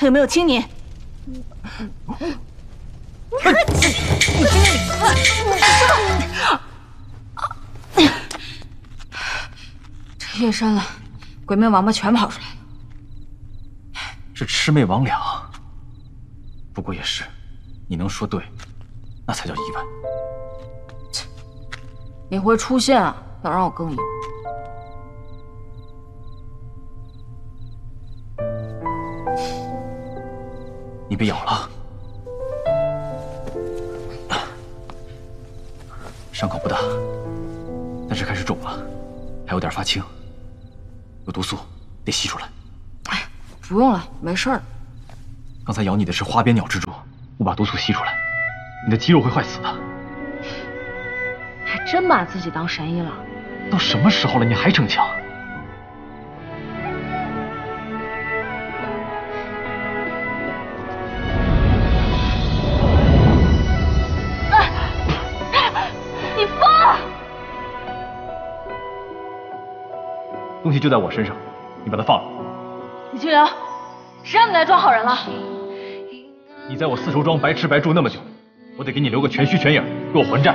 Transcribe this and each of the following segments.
他有没有亲你？这夜深了，鬼魅王八全跑出来了。是魑魅魍魉，不过也是，你能说对，那才叫意外。你会出现啊，要让我更意外。被咬了，伤口不大，但是开始肿了，还有点发青，有毒素，得吸出来。哎，不用了，没事儿。刚才咬你的是花边鸟蜘蛛，不把毒素吸出来，你的肌肉会坏死的。还真把自己当神医了？都什么时候了，你还逞强？就在我身上，你把他放了。李清瑶，谁让你来装好人了？你在我四周庄白吃白住那么久，我得给你留个全虚全影，给我还债。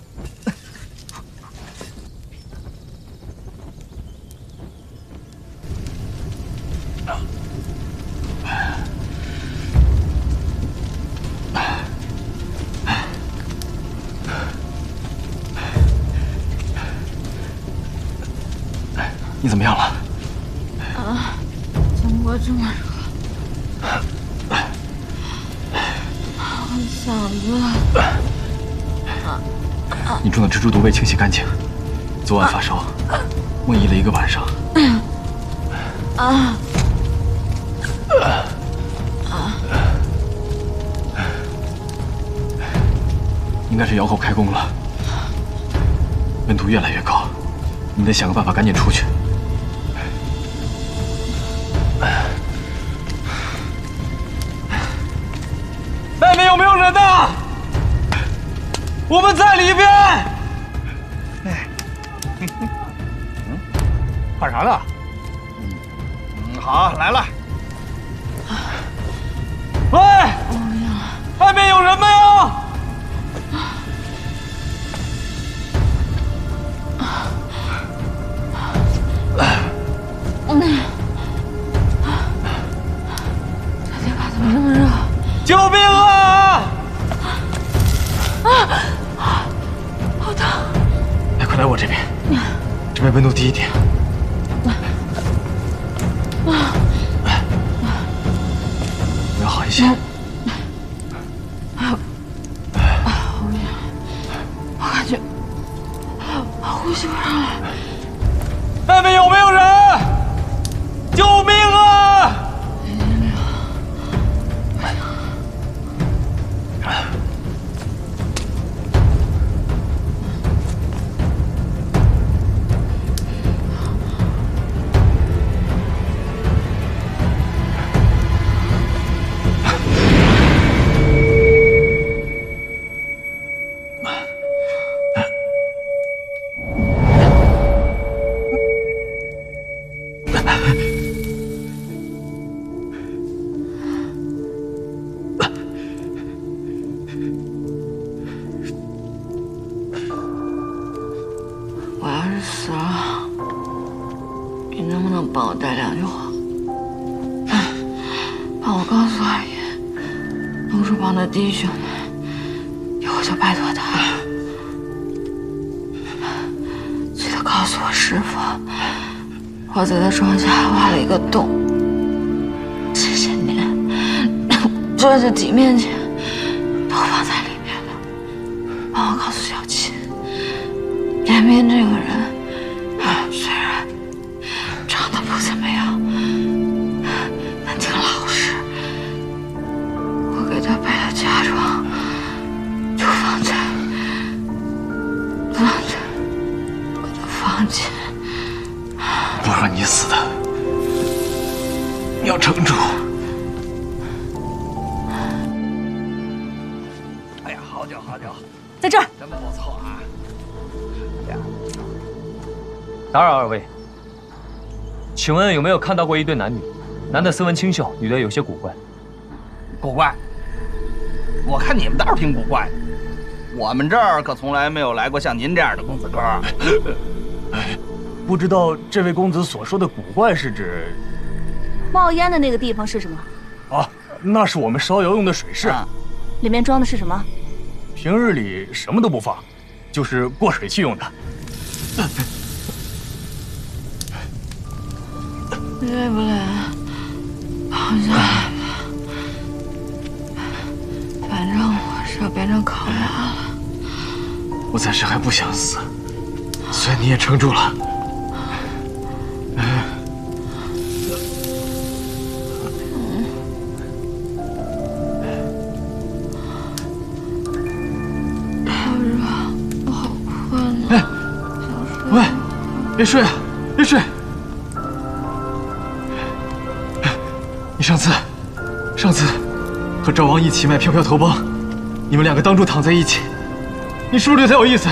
嗓子……你中的蜘蛛毒未清洗干净，昨晚发烧，梦遗了一个晚上。啊！应该是窑口开工了，温度越来越高，你得想个办法赶紧出去。我们在里边。哎 嗯，看啥呢？嗯，好，来了。喂，外面有人没有？啊嗯，温度低一点。啊，我要好一些。死了，你能不能帮我带两句话，帮我告诉二爷，龙叔帮的弟兄们，以后就拜托他了。记得告诉我师傅，我在他床下挖了一个洞，这些年赚的几面钱都放在里面了。帮我告诉小琴，严斌这个人。好酒，在这儿。真不错啊！打扰二位，请问有没有看到过一对男女？男的斯文清秀，女的有些古怪。古怪，我看你们倒是挺古怪。我们这儿可从来没有来过像您这样的公子哥。不知道这位公子所说的古怪是指？冒烟的那个地方是什么？啊，那是我们烧窑用的水室，里面装的是什么？平日里什么都不放，就是过水器用的。累不累？躺下来吧。反正我是要变成烤鸭了。我暂时还不想死，所以你也撑住了。别睡啊，别睡！你上次，上次和赵王一起卖飘飘头帮，你们两个当众躺在一起，你是不是对他有意思？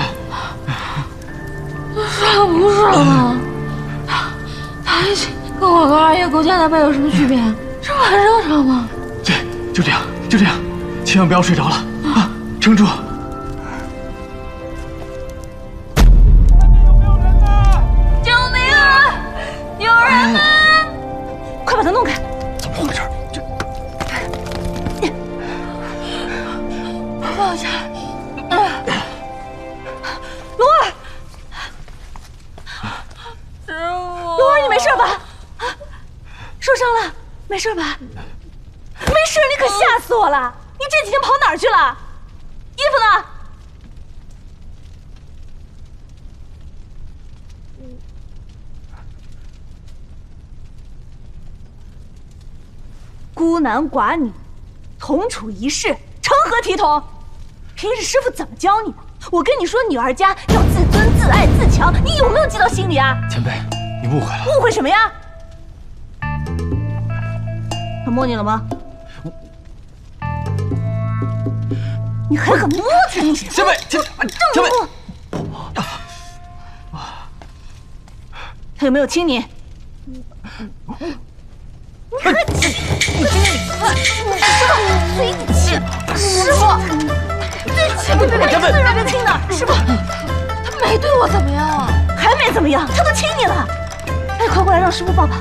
算不是了吗？他他一起跟我跟二爷勾肩搭背有什么区别？这不很正常吗？对，就这样，就这样，千万不要睡着了啊！撑住！啊。龙儿。龙儿，你没事吧？啊，受伤了？没事吧？没事，你可吓死我了！你这几天跑哪儿去了？衣服呢？孤男寡女，同处一室，成何体统？平时师傅怎么教你的？我跟你说，女儿家要自尊、自爱、自强，你有没有记到心里啊？前辈，你误会了。误会什么呀？他摸你了吗？你还敢摸他？你前辈，前辈，前辈，他有没有亲你？你还亲？你真是你师傅，师傅，最起不对自然着亲的，师傅，他没对我怎么样啊？还没怎么样，他都亲你了。哎，快过来让师傅抱抱。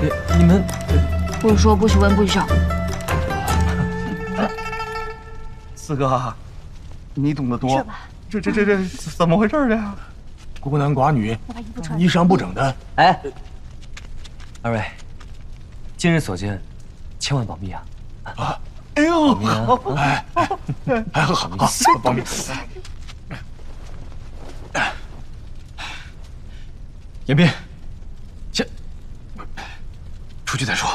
你你们不许说，不许闻，不许笑。四哥，你懂得多是吧。这这这这怎么回事呀？孤男寡女衣裳不整的，哎，二位，今日所见，千万保密啊啊！哎呦，密啊！哎哎好，好，好，保密。严斌，先出去再说。